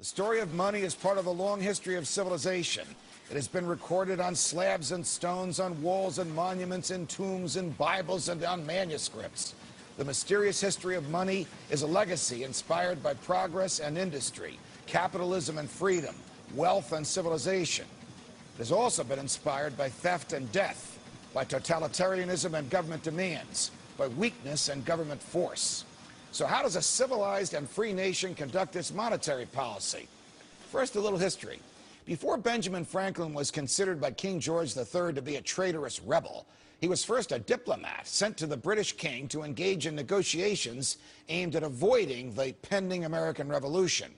The story of money is part of a long history of civilization. It has been recorded on slabs and stones, on walls and monuments, in tombs, in Bibles, and on manuscripts. The mysterious history of money is a legacy inspired by progress and industry, capitalism and freedom, wealth and civilization. It has also been inspired by theft and death, by totalitarianism and government demands, by weakness and government force. So how does a civilized and free nation conduct its monetary policy? First, a little history. Before Benjamin Franklin was considered by King George III to be a traitorous rebel, he was first a diplomat sent to the British king to engage in negotiations aimed at avoiding the pending American Revolution.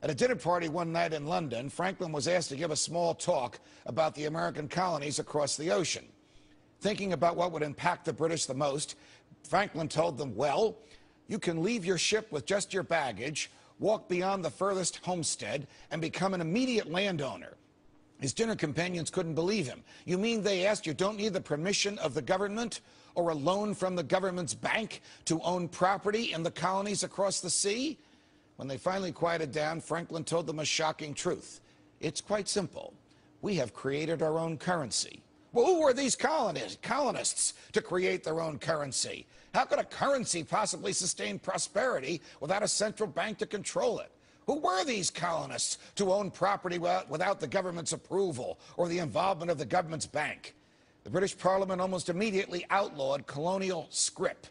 At a dinner party one night in London, Franklin was asked to give a small talk about the American colonies across the ocean. Thinking about what would impact the British the most, Franklin told them, well, you can leave your ship with just your baggage, walk beyond the furthest homestead, and become an immediate landowner. His dinner companions couldn't believe him. You mean they asked you don't need the permission of the government or a loan from the government's bank to own property in the colonies across the sea? When they finally quieted down, Franklin told them a shocking truth. It's quite simple. We have created our own currency. Well, who were these colonists to create their own currency? How could a currency possibly sustain prosperity without a central bank to control it? Who were these colonists to own property without the government's approval or the involvement of the government's bank? The British Parliament almost immediately outlawed colonial scrip.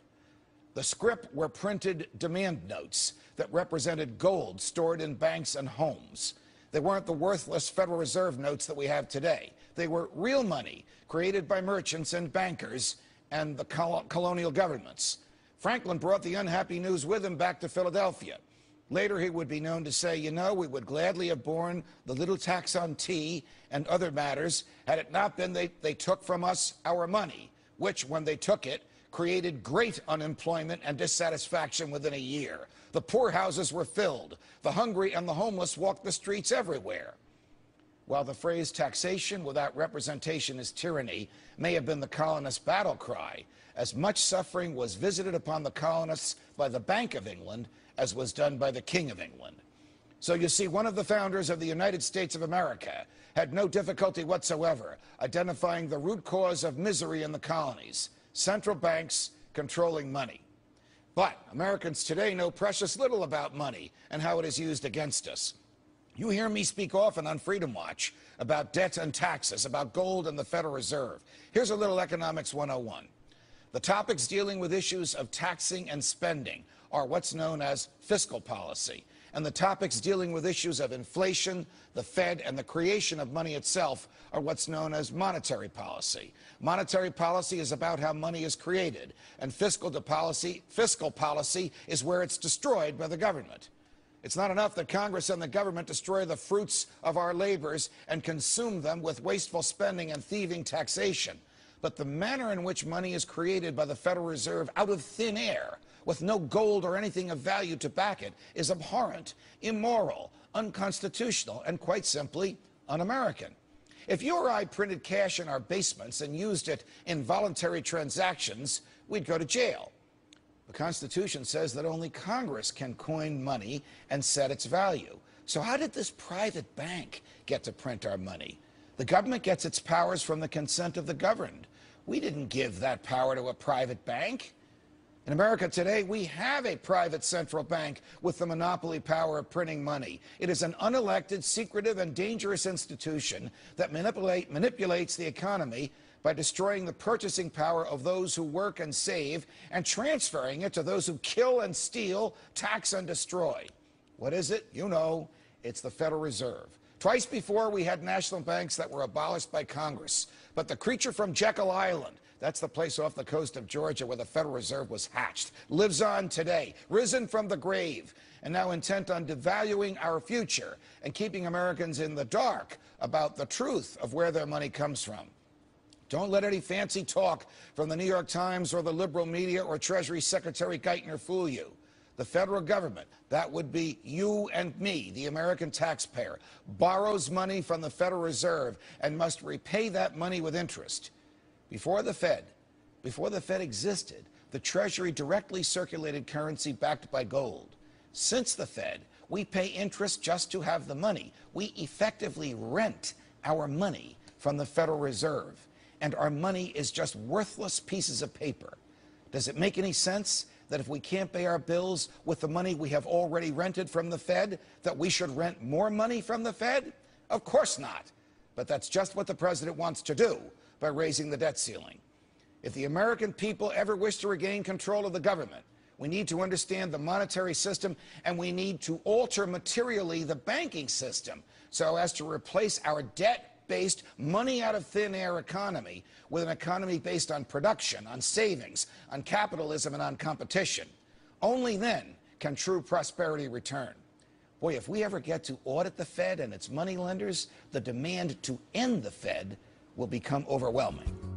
The scrip were printed demand notes that represented gold stored in banks and homes. They weren't the worthless Federal Reserve notes that we have today. They were real money created by merchants and bankers and the col colonial governments. Franklin brought the unhappy news with him back to Philadelphia. Later, he would be known to say, you know, we would gladly have borne the little tax on tea and other matters had it not been they, they took from us our money, which, when they took it, created great unemployment and dissatisfaction within a year. The poorhouses were filled. The hungry and the homeless walked the streets everywhere. While the phrase taxation without representation is tyranny may have been the colonists' battle cry, as much suffering was visited upon the colonists by the Bank of England as was done by the King of England. So you see, one of the founders of the United States of America had no difficulty whatsoever identifying the root cause of misery in the colonies central banks controlling money. But Americans today know precious little about money and how it is used against us. You hear me speak often on Freedom Watch about debt and taxes, about gold and the Federal Reserve. Here's a little Economics 101. The topics dealing with issues of taxing and spending are what's known as fiscal policy. And the topics dealing with issues of inflation, the Fed, and the creation of money itself are what's known as monetary policy. Monetary policy is about how money is created, and fiscal policy, fiscal policy is where it's destroyed by the government. It's not enough that Congress and the government destroy the fruits of our labors and consume them with wasteful spending and thieving taxation. But the manner in which money is created by the Federal Reserve out of thin air, with no gold or anything of value to back it, is abhorrent, immoral, unconstitutional, and quite simply un American. If you or I printed cash in our basements and used it in voluntary transactions, we'd go to jail. The Constitution says that only Congress can coin money and set its value. So how did this private bank get to print our money? The government gets its powers from the consent of the governed. We didn't give that power to a private bank. In America today, we have a private central bank with the monopoly power of printing money. It is an unelected, secretive, and dangerous institution that manipulate, manipulates the economy by destroying the purchasing power of those who work and save and transferring it to those who kill and steal, tax and destroy. What is it? You know, it's the Federal Reserve. Twice before, we had national banks that were abolished by Congress. But the creature from Jekyll Island, that's the place off the coast of Georgia where the Federal Reserve was hatched, lives on today, risen from the grave, and now intent on devaluing our future and keeping Americans in the dark about the truth of where their money comes from. Don't let any fancy talk from the New York Times or the liberal media or Treasury Secretary Geithner fool you. The federal government, that would be you and me, the American taxpayer, borrows money from the Federal Reserve and must repay that money with interest. Before the Fed, before the Fed existed, the Treasury directly circulated currency backed by gold. Since the Fed, We pay interest just to have the money. We effectively rent our money from the Federal Reserve, and our money is just worthless pieces of paper. Does it make any sense that if we can't pay our bills with the money we have already rented from the Fed, that we should rent more money from the Fed? Of course not. But that's just what the president wants to do by raising the debt ceiling. If the American people ever wish to regain control of the government, we need to understand the monetary system and we need to alter materially the banking system so as to replace our debt based money out of thin air economy with an economy based on production, on savings, on capitalism, and on competition. Only then can true prosperity return. Boy, if we ever get to audit the Fed and its money lenders, the demand to end the Fed will become overwhelming.